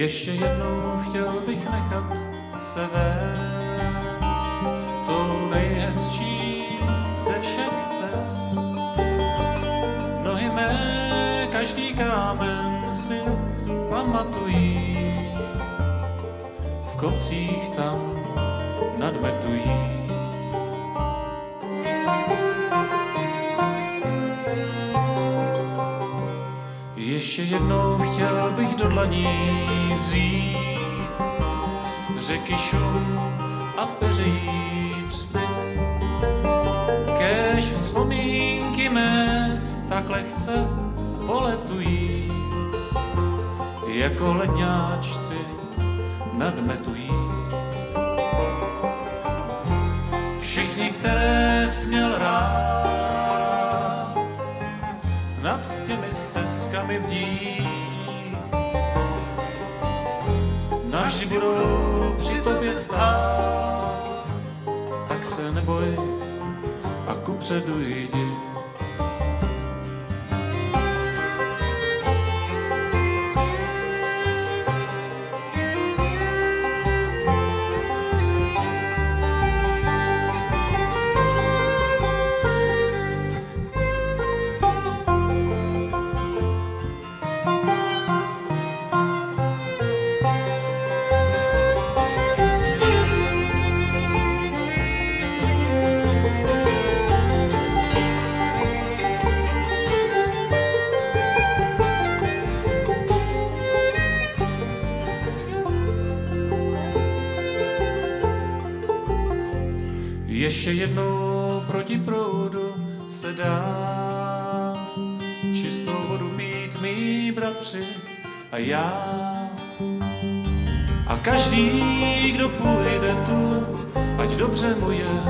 Ještě jednou chtěl bych nechat se vést tou nejhezčí ze všech cest. Nohy mé každý kámen si pamatují, v kopcích tam Ještě jednou chtěl bych do dlaní vzít řeky šum a peří třpit. Kéž vzpomínky mé tak lehce poletují, jako ledňáčci nadmetují. Všichni, které směl rád, nad těmi stezkami bdí. Navždy budou při tobě stát, tak se neboj a kupředu jdi. Ještě jednou proti proudu se dát, čistou vodu pít mý bratři a já. A každý, kdo půjde tu, ať dobře mu je,